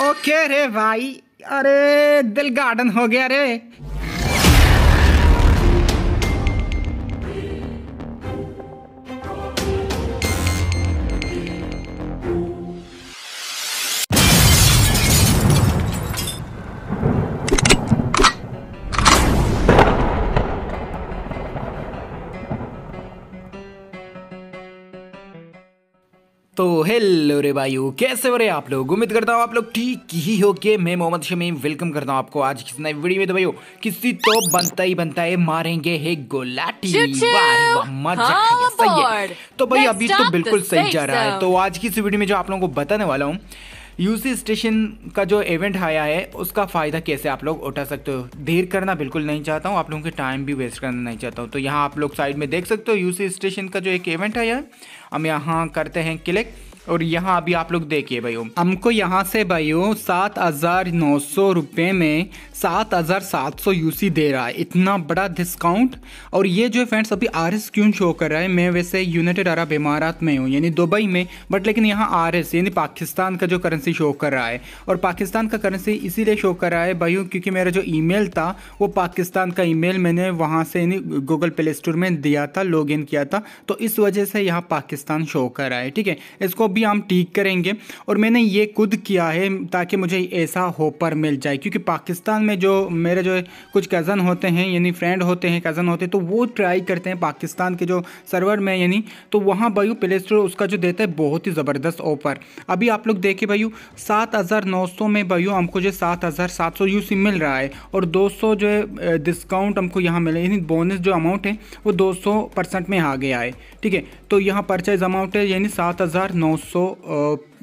Okay रे भाई। अरे दिल गार्डन हो गया रे। तो हेलो रे भाइयों कैसे हो रहे आप लोग? उम्मीद करता हूँ आप लोग ठीक ही हो के मैं मोहम्मद शमीम वेलकम करता हूँ आपको आज किसी नई वीडियो में। तो भाइयों किसी तो बनता ही बनता है मारेंगे है गोलाटी मज़ा सही है। तो भाई अभी तो बिल्कुल सही जा रहा है। तो आज की इस वीडियो में जो आप लोगों को बताने वाला हूँ यूसी स्टेशन का जो इवेंट आया है, उसका फ़ायदा कैसे आप लोग उठा सकते हो? देर करना बिल्कुल नहीं चाहता हूँ, आप लोगों के टाइम भी वेस्ट करना नहीं चाहता हूँ। तो यहाँ आप लोग साइड में देख सकते हो, यूसी स्टेशन का जो एक इवेंट आया है, हम यहाँ करते हैं क्लिक और यहाँ अभी आप लोग देखिए भाइयों। हमको यहाँ से भाइयों सात हज़ार नौ सौ रुपये में सात हज़ार सात सौ यूसी दे रहा है। इतना बड़ा डिस्काउंट और ये जो फ्रेंड्स अभी आर एस क्यों शो कर रहा है, मैं वैसे यूनाइटेड अरब इमारात में हूँ, यानी दुबई में बट लेकिन यहाँ आर एस यानी पाकिस्तान का जो करेंसी शो कर रहा है। और पाकिस्तान का करेंसी इसीलिए शो कर रहा है भाइयों, क्योंकि मेरा जो ईमेल था, वो पाकिस्तान का ईमेल मैंने वहाँ से, यानी गूगल प्ले स्टोर में दिया था लॉग इन किया था। तो इस वजह से यहाँ पाकिस्तान शो कर रहा है, ठीक है? इसको भी हम ठीक करेंगे। और मैंने ये खुद किया है ताकि मुझे ऐसा होपर मिल जाए। क्योंकि पाकिस्तान में जो मेरे जो कुछ कज़न होते हैं, यानी फ्रेंड होते हैं कज़न होते हैं तो वो ट्राई करते हैं पाकिस्तान के जो सर्वर में, यानी तो वहाँ भाई प्ले स्टोर उसका जो देता है, बहुत ही ज़बरदस्त ऑफ़र अभी आप लोग देखिए भाई सात हज़ार नौ सौ में भाई हमको जो सात हज़ार सात सौ यूसी मिल रहा है। और दो सौ जो है डिस्काउंट हमको यहाँ मिला यानी बोनस जो अमाउंट है, वो दो सौ परसेंट में आ गया है। ठीक है? तो यहाँ परचेज अमाउंट है, यानी सात हज़ार नौ सौ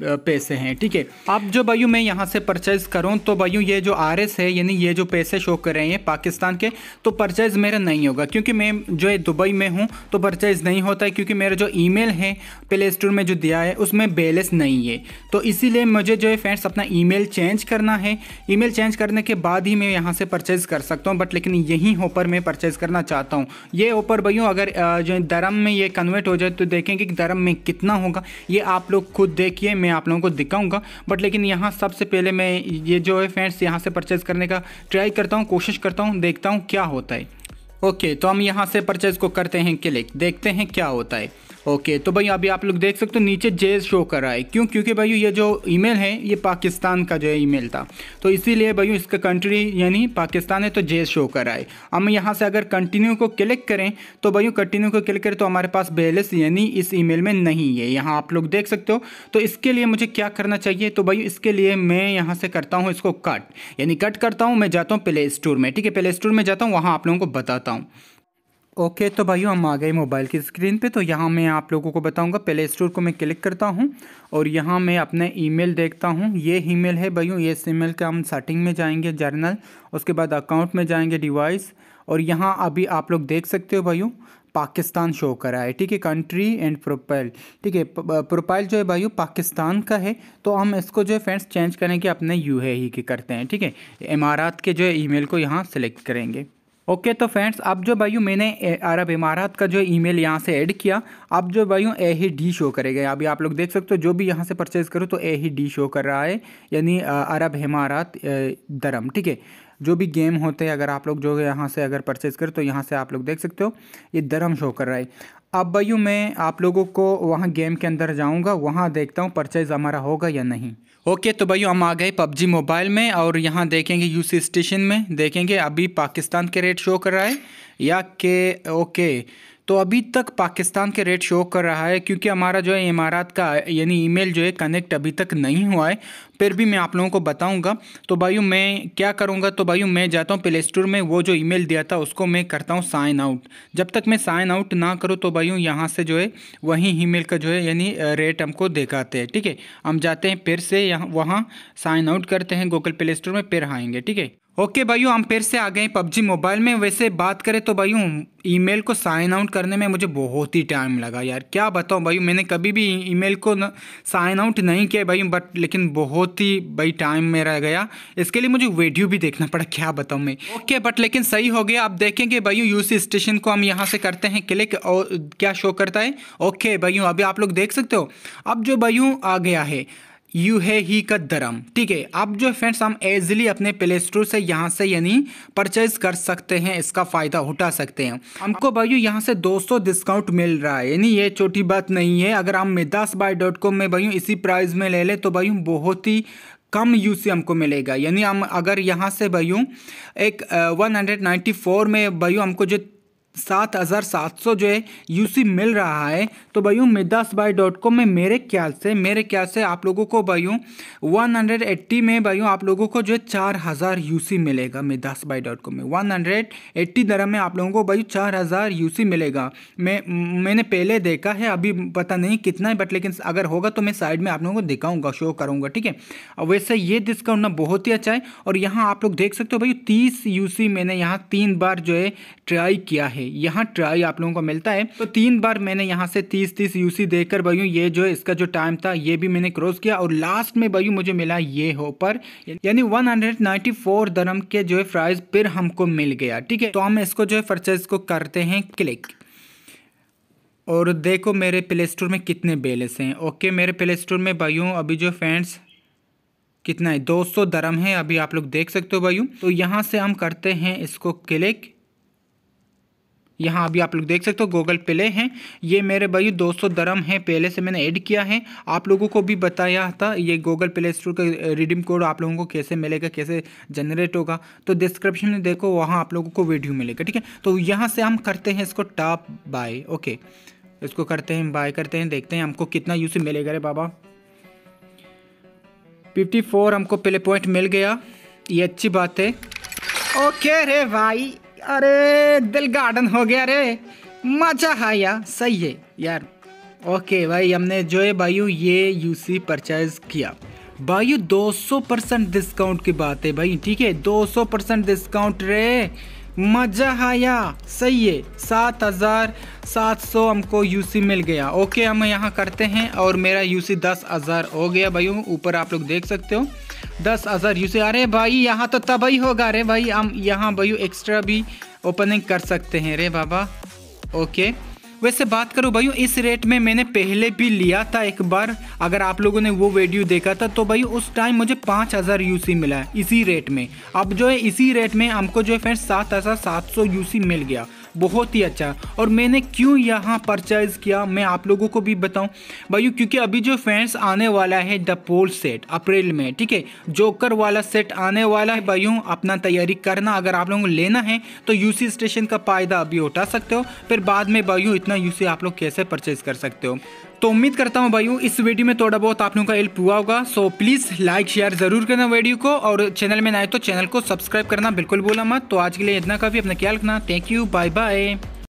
पैसे हैं, ठीक है? अब जो भाइयों मैं यहाँ से परचेज करूँ तो भाइयों ये जो आर एस है, यानी ये जो पैसे शो कर रहे हैं पाकिस्तान के तो परचेज मेरा नहीं होगा। क्योंकि मैं जो है दुबई में हूँ तो परचेज नहीं होता है, क्योंकि मेरा जो ईमेल है प्ले स्टोर में जो दिया है, उसमें बैलेंस नहीं है। तो इसीलिए मुझे जो है फ्रेंड्स अपना ईमेल चेंज करना है। ईमेल चेंज करने के बाद ही मैं यहाँ से परचेज कर सकता हूँ बट लेकिन यही ऑफ़र मैं परचेज करना चाहता हूँ। ये ऑफ़र भाइयों, अगर जो दरम में ये कन्वर्ट हो जाए तो देखेंगे कि दरम में कितना होगा। ये आप लोग खुद देखिए, मैं आप लोगों को दिखाऊँगा बट लेकिन यहाँ सबसे पहले मैं ये जो है फ्रेंड्स यहाँ से परचेज करने का ट्राई करता हूँ, कोशिश करता हूँ, देखता हूँ क्या होता है। ओके तो हम यहाँ से परचेज को करते हैं क्लिक देखते हैं क्या होता है। ओके तो भाई अभी आप लोग देख सकते हो, नीचे जेज शो कर रहा है। क्यों? क्योंकि भाई ये जो ईमेल है, ये पाकिस्तान का जो है ईमेल था। तो इसीलिए भाई इसका कंट्री यानी पाकिस्तान है तो जेज शो कर रहा है। हम यहाँ से अगर कंटिन्यू को क्लिक करें तो भाई कंटिन्यू को क्लिक करें तो हमारे पास बैलेंस यानी इस ईमेल में नहीं है। यहाँ आप लोग देख सकते हो। तो इसके लिए मुझे क्या करना चाहिए? तो भाई इसके लिए मैं यहाँ से करता हूँ इसको कट यानी कट करता हूँ, मैं जाता हूँ प्ले स्टोर में। ठीक है प्ले स्टोर में जाता हूँ, वहाँ आप लोगों को बताता हूँ। ओके तो भाइयों हम आ गए मोबाइल की स्क्रीन पे। तो यहाँ मैं आप लोगों को बताऊँगा, प्ले स्टोर को मैं क्लिक करता हूँ और यहाँ मैं अपने ईमेल देखता हूँ। ये ईमेल है भाइयों, ये ईमेल का हम सेटिंग में जाएँगे जर्नल उसके बाद अकाउंट में जाएँगे डिवाइस और यहाँ अभी आप लोग देख सकते हो भाइयों, पाकिस्तान शो करा है, ठीक है कंट्री एंड प्रोफ़ाइल ठीक है प्रोफ़ाइल जो है भाइयों, पाकिस्तान का है। तो हम इसको जो है फ्रेंड्स चेंज करेंगे, अपने यू ए ही के करते हैं, ठीक है, इमारात के जो है ईमेल को यहाँ सेलेक्ट करेंगे। ओके तो फ्रेंड्स अब जो भाइयों मैंने अरब इमारात का जो ईमेल यहाँ से ऐड किया, अब जो भाइयों ए ही डी शो करेगा। अभी आप लोग देख सकते हो, जो भी यहाँ से परचेज करो तो ए ही डी शो कर रहा है, यानी अरब इमारात दरम ठीक है? जो भी गेम होते हैं, अगर आप लोग जो यहाँ से अगर परचेज करें तो यहाँ से आप लोग देख सकते हो, ये दरम शो कर रहा है। अब भाइयों, मैं आप लोगों को वहाँ गेम के अंदर जाऊँगा, वहाँ देखता हूँ परचेज हमारा होगा या नहीं। ओके तो भाइयों, हम आ गए पबजी मोबाइल में और यहाँ देखेंगे यूसी स्टेशन में। देखेंगे, अभी पाकिस्तान के रेट शो कर रहा है या के, ओके। तो अभी तक पाकिस्तान के रेट शो कर रहा है, क्योंकि हमारा जो है इमारात का, यानी ईमेल जो है कनेक्ट अभी तक नहीं हुआ है। फिर भी मैं आप लोगों को बताऊँगा। तो भाइयों, मैं क्या करूँगा? तो भाइयों, मैं जाता हूँ प्ले स्टोर में, वो जो ईमेल दिया था, उसको मैं करता हूँ साइन आउट जब तक मैं साइन आउट ना करूँ तो भाइयों, यहाँ से जो है, वही ईमेल का जो है, यानी रेट हमको दिखाते हैं, ठीक है? हम जाते हैं, फिर से यहाँ, वहाँ साइन आउट करते हैं गूगल प्ले स्टोर में, फिर आएँगे, ठीक है? ओके भाइयों, हम फिर से आ गए पबजी मोबाइल में। वैसे बात करें तो भाइयों, ईमेल को साइन आउट करने में मुझे बहुत ही टाइम लगा यार। क्या बताऊँ भाई मैंने कभी भी ईमेल को साइन आउट नहीं किया भाई बट लेकिन बहुत ही भाई टाइम मेरा गया। इसके लिए मुझे वीडियो भी देखना पड़ा, क्या बताऊँ मैं। ओके बट लेकिन सही हो गया। आप देखेंगे भाइयों, यूसी स्टेशन को हम यहाँ से करते हैं क्लिक और क्या शो करता है? ओके भाइयों, अभी आप लोग देख सकते हो। अब जो भाइयों आ गया है यू है ही का दरम ठीक है अब जो फ्रेंड्स हम एजली अपने प्ले स्टोर से यहाँ से यानी परचेज कर सकते हैं, इसका फ़ायदा उठा सकते हैं। हमको भाई यहाँ से 200 डिस्काउंट मिल रहा है, यानी ये छोटी बात नहीं है। अगर हम मिदास बाई डॉट कॉम में भाई इसी प्राइस में ले ले तो भाई बहुत ही कम यूसी हमको मिलेगा। यानी हम अगर यहाँ से भाई एक वन हंड्रेड नाइन्टी फोर में भाई हमको जो सात हज़ार सात सौ जो है यूसी मिल रहा है। तो भाइयों, मिदास बाई डॉट कॉम में मेरे ख्याल से, मेरे ख्याल से आप लोगों को भाइयों वन हंड्रेड एट्टी में भाइयों आप लोगों को जो है, चार हज़ार यूसी मिलेगा मिदास बाई डॉट कॉम में। वन हंड्रेड एट्टी दरम में आप लोगों को भाई चार हज़ार यूसी मिलेगा। मैं, मैंने पहले देखा है, अभी पता नहीं कितना है बट लेकिन अगर होगा तो मैं साइड में आप लोगों को दिखाऊँगा शो करूँगा, ठीक है? वैसे ये डिस्काउंट ना बहुत ही अच्छा है, और यहाँ आप लोग देख सकते हो भाई तीस यूसी मैंने यहाँ तीन बार जो है ट्राई किया है। यहाँ ट्राई आप लोगों को मिलता है। तो तीन बार मैंने यहाँ से तीस तीस यूसी देकर भाई ये जो इसका जो टाइम था, ये भी मैंने क्रॉस किया और लास्ट में भाई मुझे मिला ये होपर यानी 194 दरम के जो है प्राइस फिर हमको मिल गया, ठीक है? तो हम इसको जो है परचेज को करते हैं क्लिक और देखो मेरे प्ले स्टोर में कितने बैलेंस हैं। ओके मेरे प्ले स्टोर में भाइयों, अभी जो फ्रेंड्स कितना है? 200 दरम है, अभी आप लोग देख सकते हो भाइयों। तो यहाँ से हम करते हैं इसको क्लिक यहाँ अभी आप लोग देख सकते हो गूगल प्ले हैं। ये मेरे भाई 200 दरम है, पहले से मैंने ऐड किया है। आप लोगों को भी बताया था, ये गूगल प्ले स्टोर का रिडीम कोड आप लोगों को कैसे मिलेगा, कैसे जनरेट होगा। तो डिस्क्रिप्शन में देखो, वहाँ आप लोगों को वीडियो मिलेगा, ठीक है? तो यहाँ से हम करते हैं इसको टॉप बाय ओके इसको करते हैं बाय करते हैं, देखते हैं हमको कितना यूज़ मिलेगा रे बाबा। फिफ्टी फोर हमको पहले पॉइंट मिल गया, ये अच्छी बात है। ओके रे भाई। अरे, दिल गार्डन हो गया रे। मज़ा आया, सही है यार। ओके भाई, हमने जो है भाई ये यूसी परचेज किया। भाई 200 परसेंट डिस्काउंट की बात है भाई, ठीक है? 200 परसेंट डिस्काउंट रे। मज़ा आया, सही है। सात हज़ार सात सौ हमको यूसी मिल गया। ओके, हम यहाँ करते हैं और मेरा यूसी दस हज़ार हो गया भाई ऊपर आप लोग देख सकते हो। दस हज़ार यूसी अरे भाई, यहाँ तो तब ही होगा। अरे भाई, हम यहाँ भाई एक्स्ट्रा भी ओपनिंग कर सकते हैं। रे बाबा ओके वैसे बात करूँ भाई, इस रेट में मैंने पहले भी लिया था एक बार। अगर आप लोगों ने वो वीडियो देखा था तो भाई उस टाइम मुझे पाँच हज़ार यूसी मिला इसी रेट में। अब जो है, इसी रेट में हमको जो है फ्रेंड्स सात हज़ार सात सौ यूसी मिल गया। बहुत ही अच्छा। और मैंने क्यों यहाँ परचेज किया, मैं आप लोगों को भी बताऊँ। भाई क्योंकि अभी जो फैंस आने वाला है द पोल सेट अप्रैल में, ठीक है? जोकर वाला सेट आने वाला है, भाइयों, अपना तैयारी करना अगर आप लोगों को लेना है तो यूसी स्टेशन का फ़ायदा अभी उठा सकते हो। फिर बाद में, भाइयों, इतना यूसी आप लोग कैसे परचेज कर सकते हो? तो उम्मीद करता हूँ भाइयों, इस वीडियो में थोड़ा बहुत आप लोगों का हेल्प हुआ होगा। सो प्लीज़ लाइक शेयर ज़रूर करना वीडियो को और चैनल में ना आए तो चैनल को सब्सक्राइब करना बिल्कुल बोला मत। तो आज के लिए इतना काफ़ी, अपना ख्याल रखना। Thank you bye bye